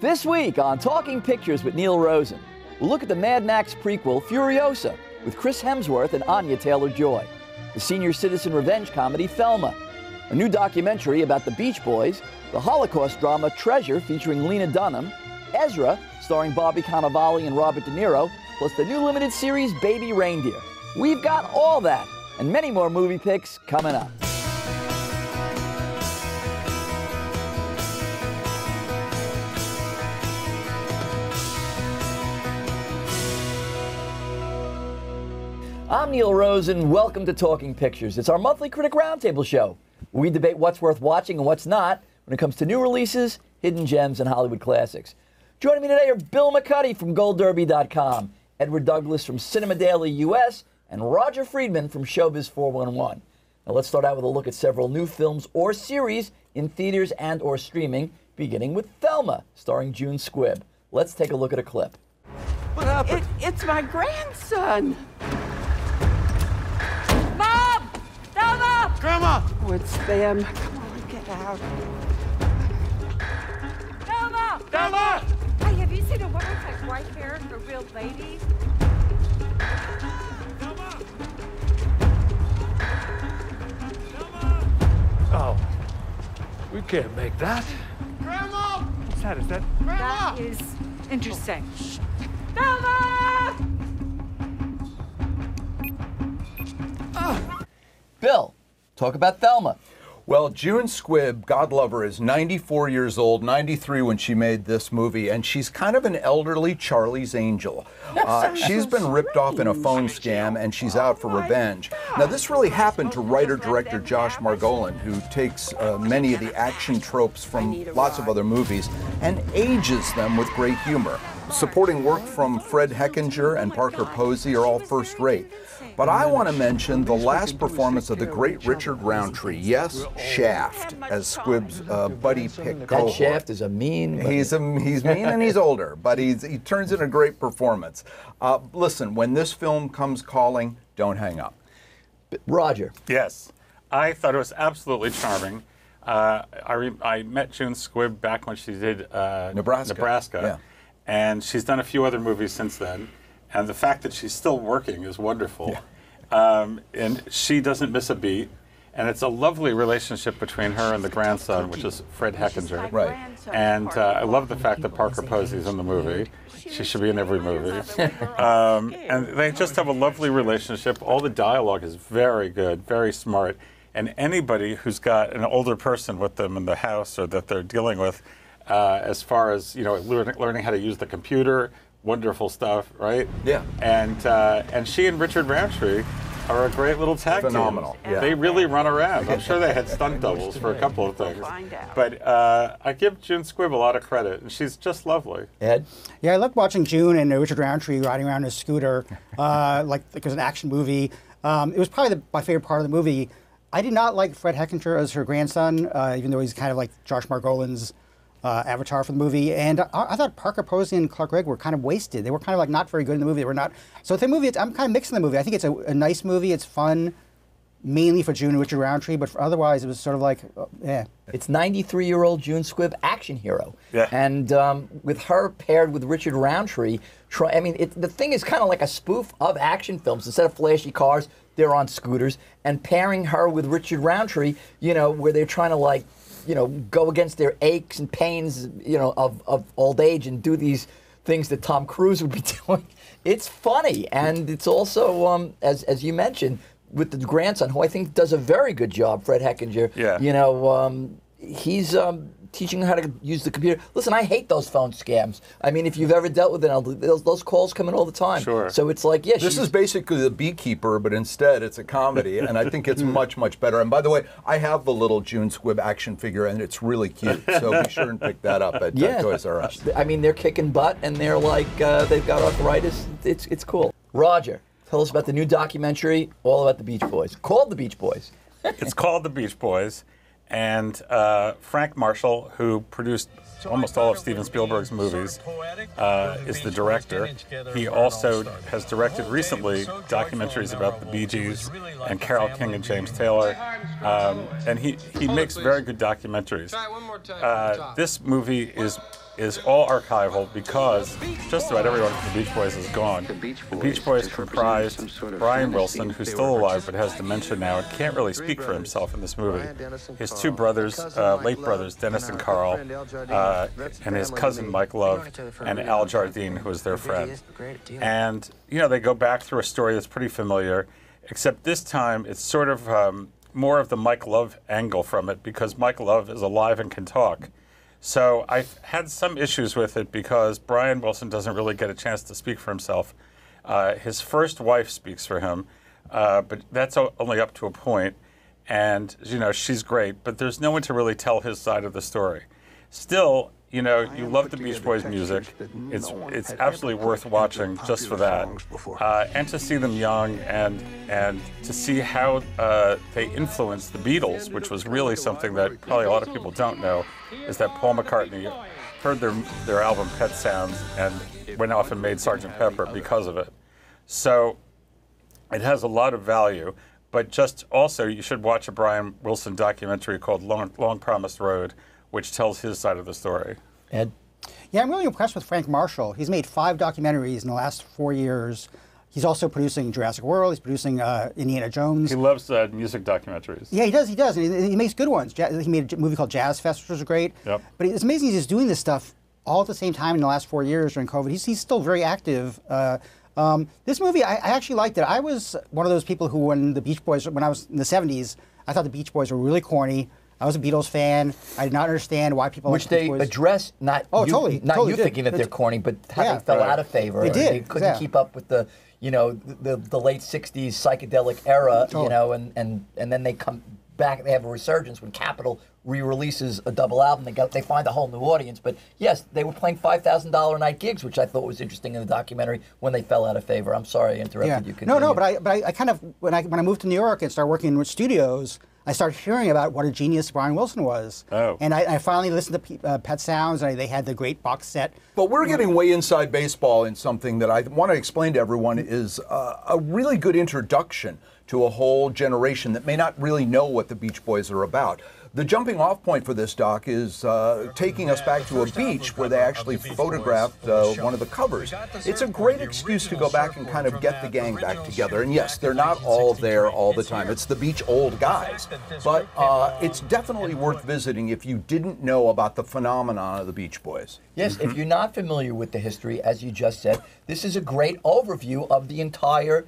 This week on Talking Pictures with Neil Rosen, we'll look at the Mad Max prequel Furiosa with Chris Hemsworth and Anya Taylor Joy, the senior citizen revenge comedy Thelma, a new documentary about the Beach Boys, the Holocaust drama Treasure featuring Lena Dunham, Ezra, starring Bobby Cannavale and Robert De Niro, plus the new limited series Baby Reindeer. We've got all that and many more movie picks coming up. I'm Neil Rosen. Welcome to Talking Pictures. It's our monthly Critic Roundtable show. We debate what's worth watching and what's not when it comes to new releases, hidden gems, and Hollywood classics. Joining me today are Bill McCuddy from GoldDerby.com, Edward Douglas from Cinema Daily US, and Roger Friedman from Showbiz 411. Now let's start out with a look at several new films or series in theaters and or streaming, beginning with Thelma, starring June Squibb. Let's take a look at a clip. What happened? It, it's my grandson. Grandma! Oh, it's them. Come on, get out. Thelma! Grandma! Hey, have you seen a woman with like white hair, a real lady? Oh, we can't make that. Grandma! What's that? Is that? Grandma! That is interesting. Oh. Thelma! Bill, talk about Thelma. Well, June Squibb, God love her, is 94 years old, 93 when she made this movie, and she's kind of an elderly Charlie's Angel. Uh, she's been ripped off in a phone scam, and she's out for revenge. Now, this really happened to writer-director Josh Margolin, who takes uh, many of the action tropes from lots of other movies and ages them with great humor. Supporting work from Fred Hechinger and Parker Posey are all first rate. But I want to mention the last performance of the great Richard Roundtree, yes, Shaft, as Squibb's uh, buddy pick That. Shaft is a mean. but- He's a, he's mean and he's older, but he's, he turns in a great performance. Uh, listen, when this film comes calling, don't hang up. Roger. Yes, I thought it was absolutely charming. Uh, I, re- I met June Squibb back when she did uh, Nebraska, Nebraska, yeah. and she's done a few other movies since then. And the fact that she's still working is wonderful. Um, and she doesn't miss a beat. And it's a lovely relationship between her and the grandson, which is Fred Hechinger. Right. And uh, I love the fact that Parker Posey's in the movie. She should be in every movie. um, and they just have a lovely relationship. All the dialogue is very good, very smart. And anybody who's got an older person with them in the house or that they're dealing with, uh, as far as you know, learning, learning how to use the computer, wonderful stuff, right? Yeah. And uh, and she and Richard Roundtree are a great little tag team. Phenomenal, yeah. They really run around. I'm sure they had stunt doubles for a couple of things. Find out. But uh, I give June Squibb a lot of credit, and she's just lovely. Ed. Yeah, I loved watching June and uh, Richard Roundtree riding around in a scooter, uh, like like it was an action movie. Um, it was probably the, my favorite part of the movie. I did not like Fred Hechinger as her grandson, uh, even though he's kind of like Josh Margolin's uh, avatar for the movie. And I, I thought Parker Posey and Clark Gregg were kind of wasted. They were kind of like not very good in the movie. They were not. So the movie, it's, I'm kind of mixing the movie. I think it's a, a nice movie. It's fun, mainly for June and Richard Roundtree, but for otherwise it was sort of like, uh, yeah. It's 93 year old June Squibb, action hero. Yeah. And um, with her paired with Richard Roundtree, try, I mean, it, the thing is kind of like a spoof of action films. Instead of flashy cars, they're on scooters. And pairing her with Richard Roundtree, you know, where they're trying to like, you know, go against their aches and pains, you know, of, of old age and do these things that Tom Cruise would be doing. It's funny. And it's also, um, as, as you mentioned, with the grandson, who I think does a very good job, Fred Hechinger. Yeah. You know, um, he's um, teaching her how to use the computer. Listen, I hate those phone scams. I mean, if you've ever dealt with it, those, those calls come in all the time. Sure. So it's like, yeah, This she's- is basically the beekeeper, but instead it's a comedy, and I think it's much, much better. And by the way, I have the little June Squibb action figure, and it's really cute. So be sure and pick that up at uh, yeah. Toys R Us. I mean, they're kicking butt, and they're like, uh, they've got arthritis. It's it's cool. Roger, tell us about the new documentary all about the Beach Boys, called The Beach Boys. It's called The Beach Boys, and uh, Frank Marshall, who produced almost all of Steven Spielberg's movies, uh, is the director. He also has directed recently documentaries about the Bee Gees and Carole King and James Taylor. um, and he, he makes very good documentaries. Uh, this movie is is all archival because just about everyone from the Beach Boys is gone. The Beach Boys, comprised Brian Wilson, who's still alive but has dementia now and can't really speak for himself in this movie. His two brothers, uh, late brothers, Dennis and Carl, uh, and his cousin Mike Love, and Al Jardine, who was their friend. And you know they go back through a story that's pretty familiar, except this time it's sort of um, more of the Mike Love angle from it because Mike Love is alive and can talk. So I've had some issues with it because Brian Wilson doesn't really get a chance to speak for himself. Uh, his first wife speaks for him, uh, but that's only up to a point. And, you know, she's great, but there's no one to really tell his side of the story. Still, you know, you love the Beach Boys music. It's it's absolutely worth watching just for that, uh, and to see them young and and to see how uh, they influenced the Beatles, which was really something that probably a lot of people don't know, is that Paul McCartney heard their their album Pet Sounds and went off and made Sgt. Pepper because of it. So it has a lot of value. But just also, you should watch a Brian Wilson documentary called Long, Long Promised Road, which tells his side of the story. Ed? Yeah, I'm really impressed with Frank Marshall. He's made five documentaries in the last four years. He's also producing Jurassic World. He's producing uh, Indiana Jones. He loves uh, music documentaries. Yeah, he does. He does. And he, he makes good ones. He made a movie called Jazz Fest, which was great. Yep. But it's amazing he's just doing this stuff all at the same time in the last four years during COVID. He's, he's still very active. Uh, um, this movie, I, I actually liked it. I was one of those people who, when the Beach Boys, when I was in the 70s, I thought the Beach Boys were really corny. I was a Beatles fan. I did not understand why people Which liked the Beach they Boys. address, not Oh, you, totally, not totally you did. thinking that they're corny, but how Yeah. they fell Right. out of favor. They did, They couldn't yeah. keep up with the, you know, the the late '60s psychedelic era. You know, and and and then they come back. They have a resurgence when Capitol re-releases a double album. They got they find a whole new audience. But yes, they were playing five thousand dollar night gigs, which I thought was interesting in the documentary when they fell out of favor. I'm sorry I interrupted yeah. you. No, Continue. no, but I, but I, I kind of when I when I moved to New York and started working with studios, I started hearing about what a genius Brian Wilson was. Oh. And I, I finally listened to Pe- uh, Pet Sounds, and I, they had the great box set. But we're getting way inside baseball in something that I want to explain to everyone is uh, a really good introduction to a whole generation that may not really know what the Beach Boys are about. The jumping off point for this doc is uh, taking us back to a beach where they actually photographed uh, one of the covers. It's a great excuse to go back and kind of get the gang back together. And yes, they're not all there all the time. It's the beach old guys. But uh, it's definitely worth visiting if you didn't know about the phenomenon of the Beach Boys. Yes, if you're not familiar with the history, as you just said, this is a great overview of the entire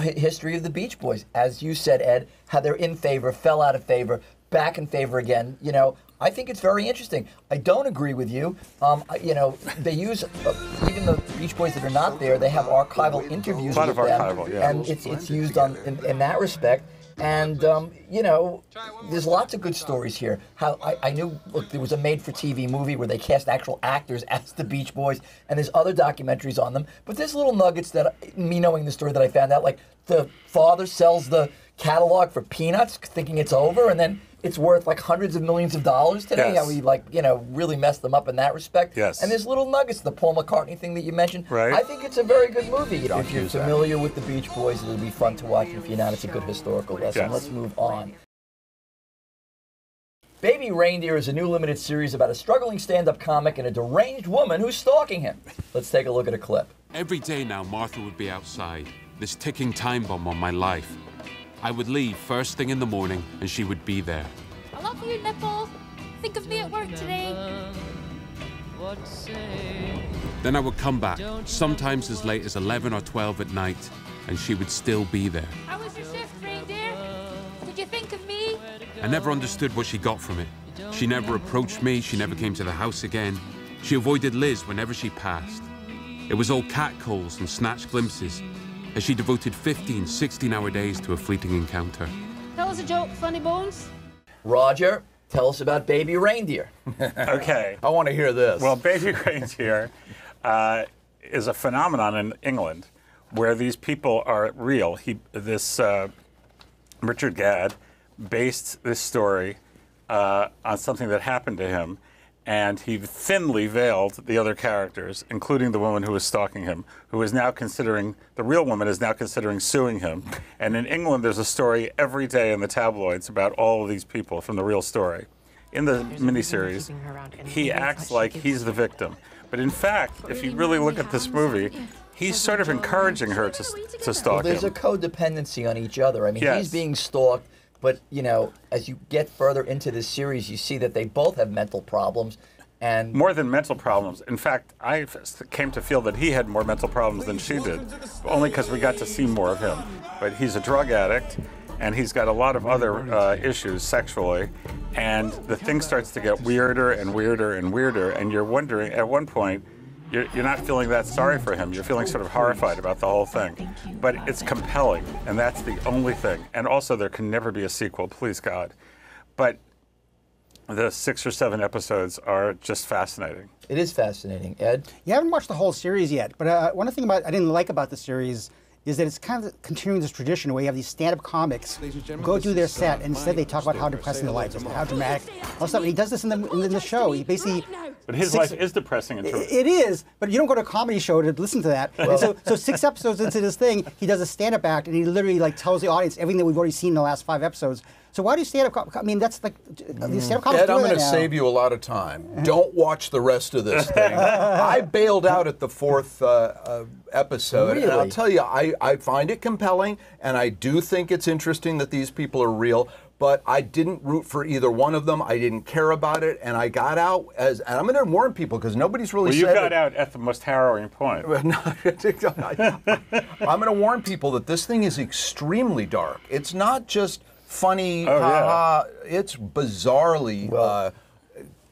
history of the Beach Boys. As you said, Ed, how they're in favor, fell out of favor, back in favor again. You know, I think it's very interesting. I don't agree with you. Um, you know, they use uh, even the Beach Boys that are not there. They have archival interviews with of them, archival, yeah. and it's it's used on in, in that respect. And um, you know, there's lots of good stories here. How I, I knew, look, there was a made-for-TV movie where they cast actual actors as the Beach Boys, and there's other documentaries on them. But there's little nuggets that me knowing the story that I found out, like the father sells the catalog for peanuts, thinking it's over, and then it's worth like hundreds of millions of dollars today. Yes. How he like you know really messed them up in that respect. Yes. And there's little nuggets, the Paul McCartney thing that you mentioned. Right. I think it's a very good movie. If, if you're use that. familiar with the Beach Boys, it'll be fun to watch. If you're not, it's a good historical lesson. Yes. Let's move on. Baby Reindeer is a new limited series about a struggling stand-up comic and a deranged woman who's stalking him. Let's take a look at a clip. Every day now, Martha would be outside, this ticking time bomb on my life. I would leave first thing in the morning, and she would be there. I love you, Nipple. Think of me at work today. Then I would come back, sometimes as late as 11 or 12 at night, and she would still be there. How was your shift, reindeer? Did you think of me? I never understood what she got from it. She never approached me, she never came to the house again. She avoided Liz whenever she passed. It was all catcalls and snatched glimpses, as she devoted 15, 16 hour days to a fleeting encounter. Tell us a joke, funny bones. Roger, tell us about Baby Reindeer. Okay. I want to hear this. Well, Baby Reindeer uh, is a phenomenon in England where these people are real. He, this uh, Richard Gadd based this story uh, on something that happened to him, and he thinly veiled the other characters, including the woman who was stalking him, who is now considering the real woman is now considering suing him. And in England, there's a story every day in the tabloids about all of these people from the real story. In the miniseries, he acts like he's the victim, but in fact, if you really look at this movie, he's sort of encouraging her to, to stalk Well, there's him. a codependency on each other. I mean, Yes. he's being stalked, but you know, as you get further into this series, you see that they both have mental problems, and more than mental problems. In fact, I came to feel that he had more mental problems than she did, only because we got to see more of him. But he's a drug addict, and he's got a lot of other uh, issues sexually, and the thing starts to get weirder and weirder and weirder, and you're wondering at one point. You're, you're not feeling that sorry for him. You're feeling sort of horrified about the whole thing. But it's compelling, and that's the only thing. And also, there can never be a sequel, please God. But the six or seven episodes are just fascinating. it is fascinating. Ed, You haven't watched the whole series yet, but uh, one thing about I didn't like about the series is that it's kind of continuing this tradition where you have these stand-up comics go do their set, and instead they talk about how depressing their life is, how dramatic, all stuff. And he does this in the in the show. He basically But his Six- life is depressing and true. It is, but you don't go to a comedy show to listen to that. And so, so six episodes into this thing, he does a stand-up act, and he literally like tells the audience everything that we've already seen in the last five episodes. So why do stand-up? Com- I mean, that's like these stand-up comics Ed, I'm going to save you a lot of time. Don't watch the rest of this thing. I bailed out at the fourth uh, uh, episode, and I'll tell you, I, I find it compelling, and I do think it's interesting that these people are real. But I didn't root for either one of them. I didn't care about it, and I got out as. And I'm going to warn people because nobody's really Well, you said got it. out at the most harrowing point. No, I, am going to warn people that this thing is extremely dark. It's not just funny, Oh, ha yeah. ha. It's bizarrely uh,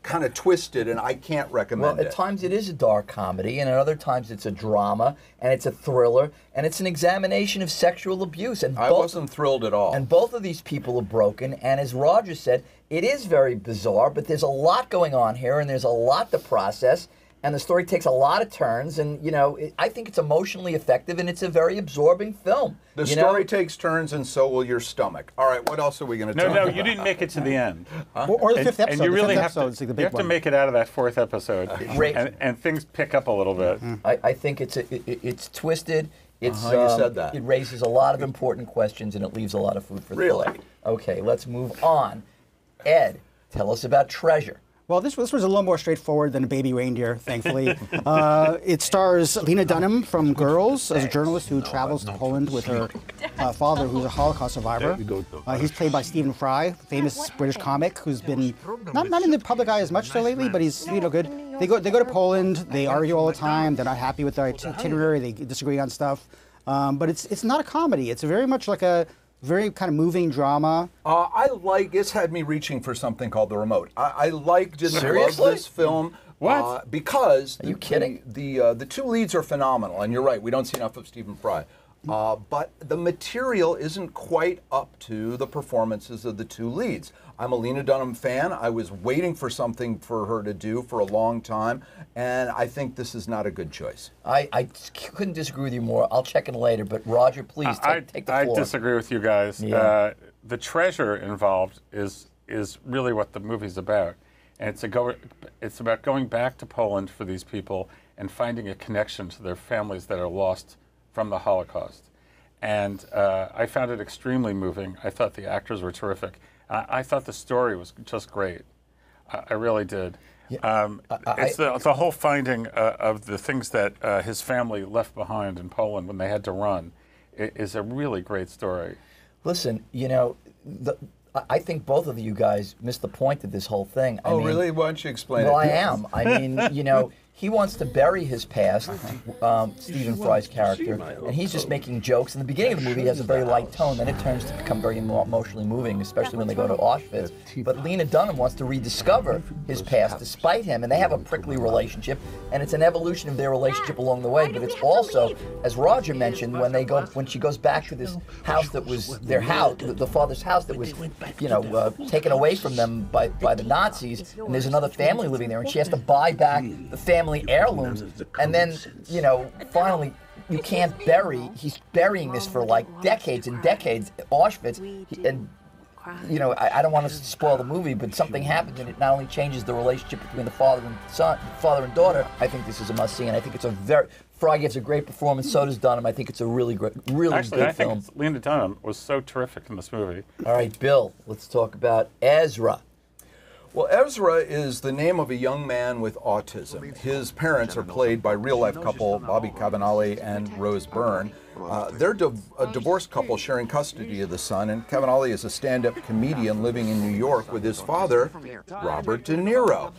kind of twisted, and I can't recommend well, at it. times it is a dark comedy, and at other times it's a drama, and it's a thriller, and it's an examination of sexual abuse. And I both wasn't thrilled at all. And both of these people are broken. And as Roger said, it is very bizarre, but there's a lot going on here, and there's a lot to process. And the story takes a lot of turns, and you know, it, I think it's emotionally effective, and it's a very absorbing film. the story know? takes turns, and so will your stomach. All right, what else are we going to No, talk no, about? you didn't make it to the end. Or, or the And, fifth episode. and you the really have to, episode is like the you big have to make it out of that fourth episode, Ra- and, and things pick up a little bit. I, I think it's a, it, it- it's twisted. It's Uh-huh, you um, said that. it raises a lot of important questions, and it leaves a lot of food for Really? thought. Okay, let's move on. Ed, tell us about Treasure. Well, this, this was a little more straightforward than a Baby Reindeer, thankfully. uh, it stars Lena Dunham from Girls as a journalist who travels to Poland with her uh, father, who's a Holocaust survivor. Uh, he's played by Stephen Fry, famous British comic who's been not, not in the public eye as much so lately, but he's you know good. They go they go to Poland. They argue all the time. They're not happy with their itinerary. They disagree on stuff. Um, but it's it's not a comedy. It's very much like a very kind of moving drama. Uh, I like. It's had me reaching for something called the remote. I, I liked and Seriously? love this film. What? Uh, because Are you kidding? The the, uh, the two leads are phenomenal, and you're right. We don't see enough of Stephen Fry. Uh, but the material isn't quite up to the performances of the two leads. I'm a Lena Dunham fan. I was waiting for something for her to do for a long time, and I think this is not a good choice. I, I couldn't disagree with you more. I'll check in later, but Roger, please take, I, take the I disagree with you guys. Yeah. Uh, the treasure involved is is really what the movie's about, and it's a go. It's about going back to Poland for these people and finding a connection to their families that are lost from the Holocaust. And uh, I found it extremely moving. I thought the actors were terrific. I, I thought the story was just great. I, I really did. Um, it's the, the whole finding uh, of the things that uh, his family left behind in Poland when they had to run i- is a really great story. Listen, you know, the, I- I think both of you guys missed the point of this whole thing. I Oh, mean, really? Why don't you explain Well, it? I am. I mean, you know, he wants to bury his past, um, Stephen Fry's character, and he's just making jokes. In the beginning of the movie, he has a very light tone. Then it turns to become very emotionally moving, especially when they go to Auschwitz. But Lena Dunham wants to rediscover his past despite him, and they have a prickly relationship, and it's an evolution of their relationship along the way. But it's also, as Roger mentioned, when they go, when she goes back to this house that was their house, the, the father's house that was, you know, uh, taken away from them by by the Nazis, and there's another family living there, and she has to buy back the family heirlooms, and then, you know, finally. You can't bury. He's burying this for like decades and decades. Auschwitz, and you know, I, I don't want to spoil the movie, but something happens and it not only changes the relationship between the father and son, father and daughter. I think this is a must see, and I think it's a very. Fry gives a great performance. So does Dunham. I think it's a really great, really Actually, good I think film. it's- Lena Dunham was so terrific in this movie. All right, Bill. Let's talk about Ezra. Well, Ezra is the name of a young man with autism. His parents are played by real life couple Bobby Cannavale and Rose Byrne. Uh, they're div- a divorced couple sharing custody of the son, and Cannavale is a stand up comedian living in New York with his father, Robert De Niro.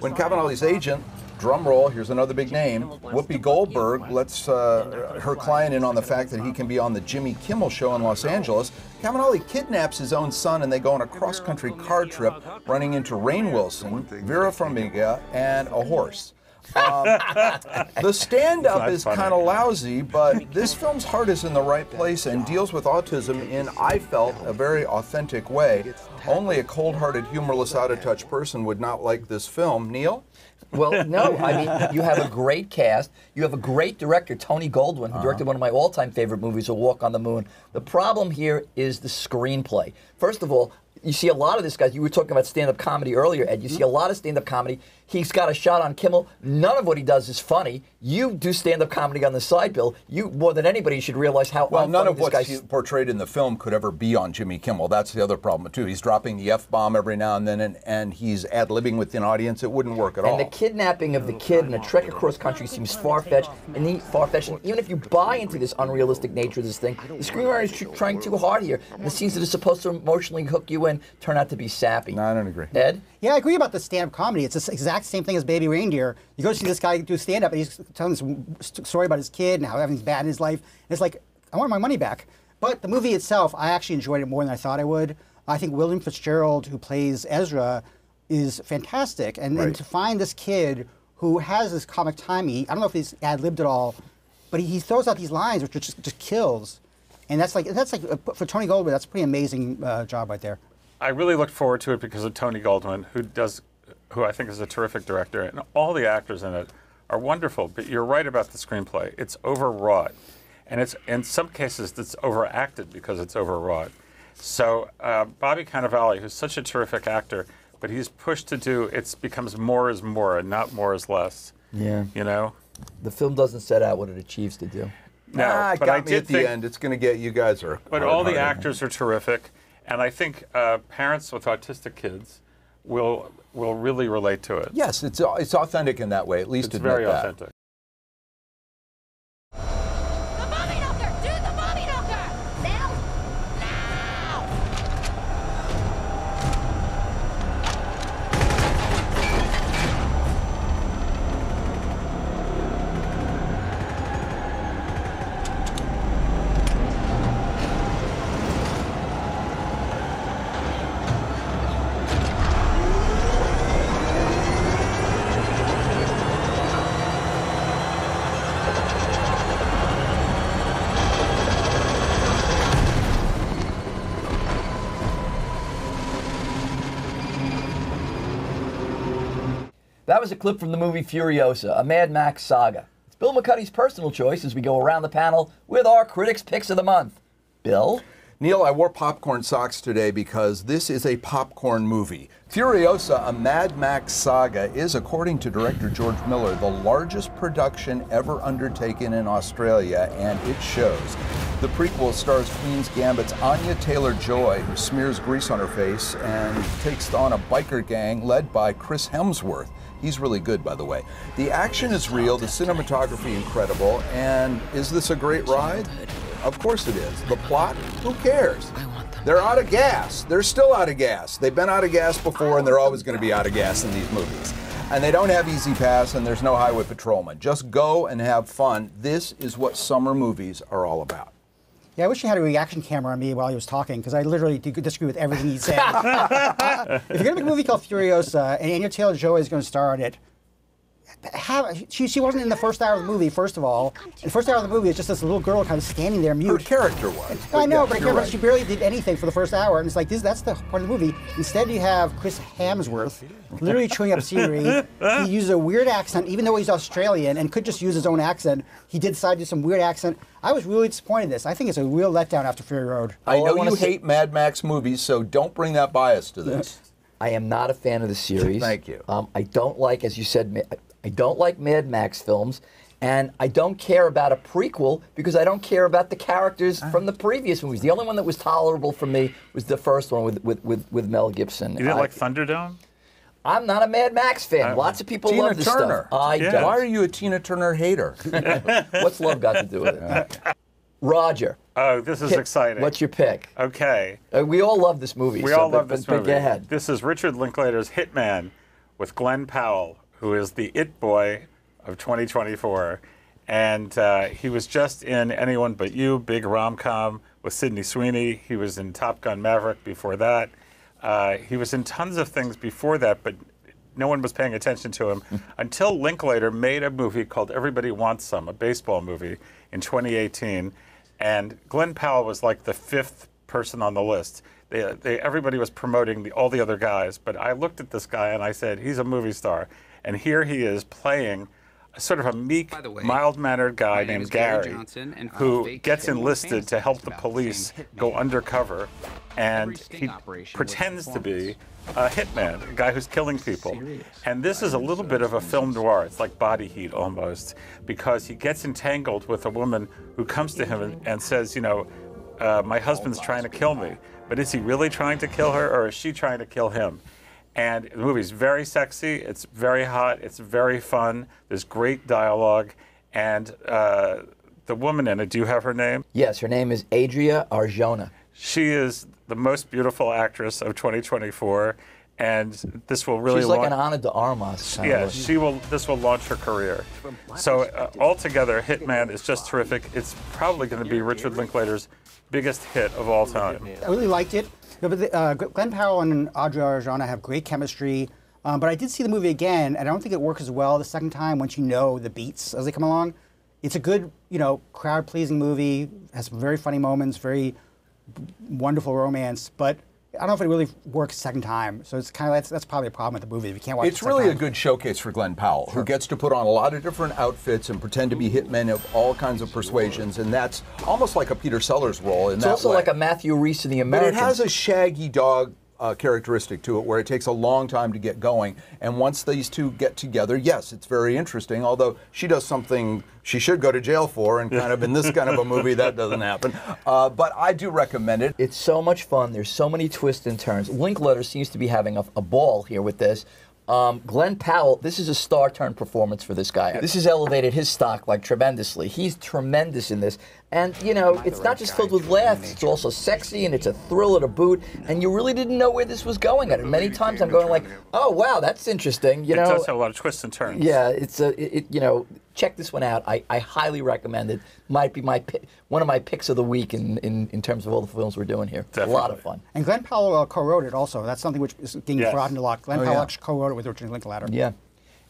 When Cannavale's agent, drum roll, here's another big name, Whoopi Goldberg, lets uh, her client in on the fact that he can be on the Jimmy Kimmel show in Los Angeles, Cannavale kidnaps his own son and they go on a cross country car trip running into Rainn Wilson, Vera Farmiga, and a horse. Um, the stand up is kind of lousy, but this film's heart is in the right place and deals with autism in, I felt, a very authentic way. Only a cold hearted, humorless, out of touch person would not like this film. Neil? Well, no, I mean, you have a great cast. You have a great director, Tony Goldwyn, who directed uh-huh. one of my all time favorite movies, A Walk on the Moon. The problem here is the screenplay. First of all, you see a lot of this guy. You were talking about stand up comedy earlier, Ed. You see mm-hmm. a lot of stand up comedy. He's got a shot on Kimmel. None of what he does is funny. You do stand up comedy on the side, Bill. You, more than anybody, should realize how Well, none of this what's guy's- he- portrayed in the film could ever be on Jimmy Kimmel. That's the other problem too. He's dropping the f bomb every now and then, and, and he's ad libbing with an audience. It wouldn't work at all. And the kidnapping of the kid and a trek across country seems far fetched. And he far fetched. And even if you buy into this unrealistic nature of this thing, the screenwriter is trying too hard here. And the scenes that are supposed to emotionally hook you in turn out to be sappy. no, I don't agree. Ed? Yeah, I agree about the stand-up comedy. It's the exact same thing as Baby Reindeer. You go see this guy do stand-up, and he's telling this story about his kid and how everything's bad in his life. And it's like, I want my money back. But the movie itself, I actually enjoyed it more than I thought I would. I think William Fitzgerald, who plays Ezra, is fantastic. And, Right. and to find this kid who has this comic timing, I don't know if he's ad-libbed at all, but he, he throws out these lines which just, just kills. And that's like, that's like, uh, for Tony Goldwyn, that's a pretty amazing uh, job right there. I really looked forward to it because of Tony Goldwyn, who does, who I think is a terrific director, and all the actors in it are wonderful. But you're right about the screenplay; it's overwrought, and it's in some cases it's overacted because it's overwrought. So uh, Bobby Cannavale, who's such a terrific actor, but he's pushed to do it becomes more is more and not more is less. Yeah. You know. The film doesn't set out what it achieves to do. No, ah, it but got I me did at the think, end. It's going to get you guys are. But all the actors are terrific, and I think uh, parents with autistic kids will will really relate to it. Yes, it's it's authentic in that way. At least It's very that. authentic. That was a clip from the movie Furiosa, a Mad Max saga. It's Bill McCuddy's personal choice as we go around the panel with our critics' picks of the month. Bill? Neil, I wore popcorn socks today because this is a popcorn movie. Furiosa, a Mad Max saga, is, according to director George Miller, the largest production ever undertaken in Australia, and it shows. The prequel stars Queen's Gambit's Anya Taylor Joy, who smears grease on her face and takes on a biker gang led by Chris Hemsworth. He's really good, by the way. The action is real, the cinematography incredible, and is this a great ride? Of course it is. The plot? Who cares? They're out of gas. They're still out of gas. They've been out of gas before, and they're always going to be out of gas in these movies. And they don't have E-ZPass, and there's no highway patrolman. Just go and have fun. This is what summer movies are all about. Yeah, I wish you had a reaction camera on me while he was talking because I literally disagree with everything he said. if you're gonna make a movie called Furiosa and Anya Taylor Joy is going to star in it, have she, she wasn't in the first hour of the movie. First of all, the first hour of the movie is just this little girl kind of standing there mute. Her mute. character was. I know, yeah, but I you're can't right. she barely did anything for the first hour, and it's like this. That's the part of the movie. Instead, you have Chris Hemsworth literally chewing up scenery. he uses a weird accent, even though he's Australian and could just use his own accent. He did decide to do some weird accent. I was really disappointed in this. I think it's a real letdown after Fury Road. I All I know wanna you say- hate Mad Max movies, so don't bring that bias to this. I am not a fan of the series. Thank you. Um, I don't like, as you said, Ma- I don't like Mad Max films, and I don't care about a prequel because I don't care about the characters Uh. from the previous movies. The only one that was tolerable for me was the first one with with, with, with Mel Gibson. You didn't I, like Thunderdome? I'm not a Mad Max fan. Lots of people Tina love this Turner. stuff. I Yeah. don't. Why are you a Tina Turner hater? What's love got to do with it? Roger, Oh, this is pick- exciting. What's your pick? Okay. Uh, we all love this movie. We so, all but- love this but, but movie. Go ahead. This is Richard Linklater's Hitman with Glen Powell, who is the it boy of 2024. And uh, he was just in Anyone But You, big rom com with Sydney Sweeney. He was in Top Gun Maverick before that. Uh, he was in tons of things before that, but no one was paying attention to him until Linklater made a movie called Everybody Wants Some, a baseball movie in 2018. And Glen Powell was like the fifth person on the list. They, they, everybody was promoting the, all the other guys, but I looked at this guy and I said, he's a movie star. And here he is playing a sort of a meek, By the way, mild-mannered guy name named Gary Johnson, and who gets enlisted to help the police go undercover, and he pretends to be a hitman, a guy who's killing people. And this is a little bit of a film noir. It's like Body Heat almost, because he gets entangled with a woman who comes to him and, and says, you know, uh, my husband's trying to kill me. But is he really trying to kill her, or is she trying to kill him? And the movie's very sexy. It's very hot. It's very fun. There's great dialogue, and uh, the woman in it. Do you have her name? Yes, her name is Adria Arjona. She is the most beautiful actress of 2024, and this will really She's like launch- an Ana de Armas. yeah, she will. This will launch her career. So uh, altogether, Hitman is just terrific. It's probably going to be Richard Linklater's biggest hit of all time. I really liked it. No, but the, uh, Glen Powell and Audrey Arjona have great chemistry. Um, but I did see the movie again, and I don't think it works as well the second time once you know the beats as they come along. It's a good, you know, crowd-pleasing movie. Has some very funny moments, very wonderful romance. But I don't know if it really works second time. So it's kind of that's, that's probably a problem with the movie if you can't watch. It's it second really a good showcase for Glen Powell, who gets to put on a lot of different outfits and pretend to be hitmen of all kinds of persuasions, and that's almost like a Peter Sellers role in It's that also way. like a Matthew Rhys in the but it has a shaggy dog uh, characteristic to it, where it takes a long time to get going. And once these two get together, yes, it's very interesting. Although she does something she should go to jail for, and kind of in this kind of a movie that doesn't happen. Uh, but I do recommend it. It's so much fun. There's so many twists and turns. Linklater seems to be having a, a ball here with this. Um, Glen Powell, this is a star turn performance for this guy. This has elevated his stock like tremendously. He's tremendous in this. And, you know, it's not just filled with laughs, it's also sexy and it's a thrill to boot. And you really didn't know where this was going at. And many times I'm going like, oh, wow, that's interesting. You know, it know, does have a lot of twists and turns. yeah, it's a, it, it- you know, check this one out. I, I highly recommend it. Might be my one of my picks of the week in, in, in terms of all the films we're doing here. It's a lot of fun. And Glen Powell uh, co-wrote it also. That's something which is getting Yes. forgotten a lot. Glen Oh, Powell yeah. co-wrote it with Richard Linklater. Yeah.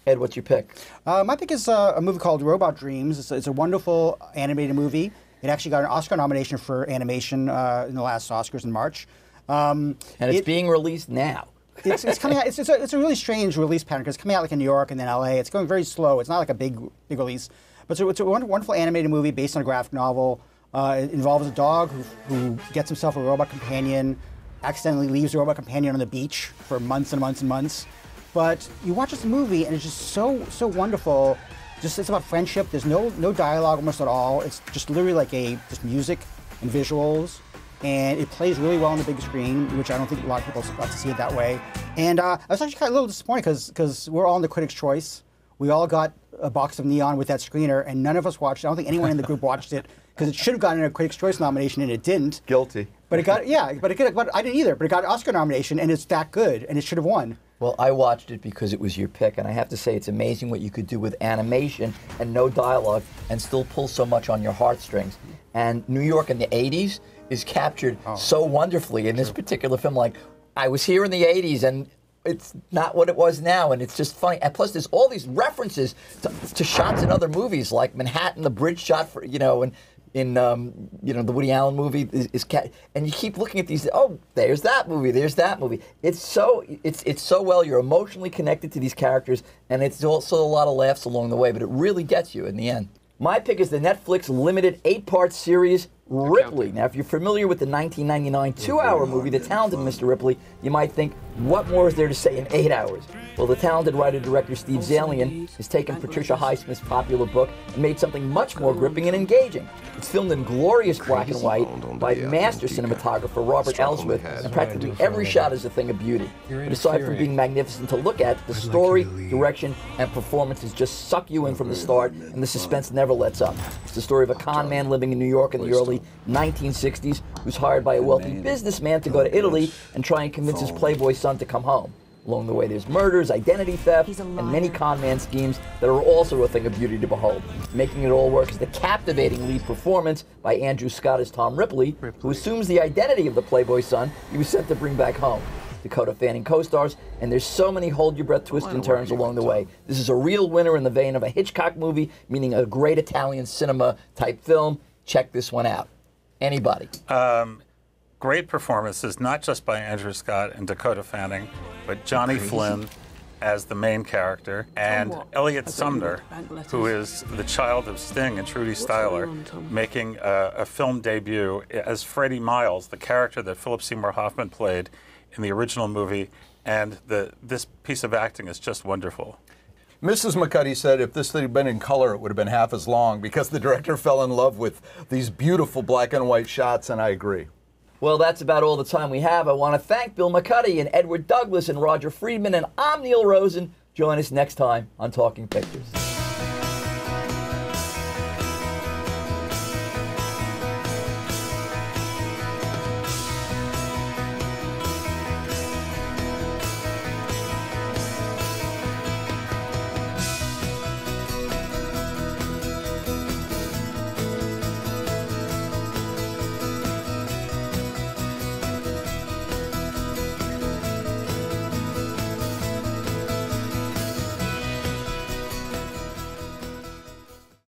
Ed, what's your pick? Uh, my pick is uh, a movie called Robot Dreams. It's, it's a wonderful animated movie. It actually got an Oscar nomination for animation uh, in the last Oscars in March. Um, And it's it- being released now. It's, it's coming out. It's, it's, a, it's a really strange release pattern because it's coming out like in New York and then LA. It's going very slow. It's not like a big big release, but it's a, it's a wonderful, animated movie based on a graphic novel. Uh, it involves a dog who, who gets himself a robot companion, accidentally leaves the robot companion on the beach for months and months and months. But you watch this movie and it's just so so wonderful. Just it's about friendship. There's no no dialogue almost at all. It's just literally like a just music and visuals and it plays really well on the big screen, which I don't think a lot of people got to see it that way. And uh, I was actually kind of a little disappointed because because we're all in the Critics' Choice. We all got a box of Neon with that screener, and none of us watched it. I don't think anyone in the group watched it because it should have gotten a Critics' Choice nomination, and it didn't. Guilty. But it got yeah, but it got, but I didn't either. But it got an Oscar nomination, and it's that good, and it should have won. Well, I watched it because it was your pick, and I have to say it's amazing what you could do with animation and no dialogue and still pull so much on your heartstrings. And New York in the 80s is captured so wonderfully in this particular film. Like, I was here in the 80s, and it's not what it was now, and it's just funny. And plus, there's all these references to, to shots in other movies, like Manhattan, the bridge shot for you know, and in um, you know the Woody Allen movie is, is cat, and you keep looking at these. Oh, there's that movie. There's that movie. It's so it's it's so well. You're emotionally connected to these characters, and it's also a lot of laughs along the way. But it really gets you in the end. My pick is the Netflix limited eight-part series Ripley. Now, if you're familiar with the 1999 two-hour movie, The Talented Mr. Ripley, you might think, what more is there to say in eight hours? Well, the talented writer-director Steve Zaillian has taken Patricia Highsmith's popular book and made something much more gripping and engaging. It's filmed in glorious black and white by master cinematographer Robert Elswit, and practically every shot is a thing of beauty. But aside from being magnificent to look at, the story, direction, and performances just suck you in from the start, and the suspense never lets up. It's the story of a con man living in New York in the early 1960s who's hired by a wealthy businessman to go to Italy and try and convince his playboy son to come home. Along the way, there's murders, identity theft, and many con man schemes that are also a thing of beauty to behold. Making it all work is the captivating lead performance by Andrew Scott as Tom Ripley, who assumes the identity of the Playboy son he was sent to bring back home. Dakota Fanning co-stars, and there's so many hold your breath twists and turns along the way. This is a real winner in the vein of a Hitchcock movie, meaning a great Italian cinema type film. Check this one out. Anybody? Um, great performances, not just by Andrew Scott and Dakota Fanning, but Johnny Flynn as the main character, and Eliot Sumner, who is the child of Sting and Trudy Styler, making a, a film debut as Freddie Miles, the character that Philip Seymour Hoffman played in the original movie. And the, this piece of acting is just wonderful. Mrs. McCuddy said if this had been in color, it would have been half as long because the director fell in love with these beautiful black and white shots, and I agree. Well, that's about all the time we have. I want to thank Bill McCuddy and Edward Douglas and Roger Friedman, and I'm Neil Rosen. Join us next time on Talking Pictures.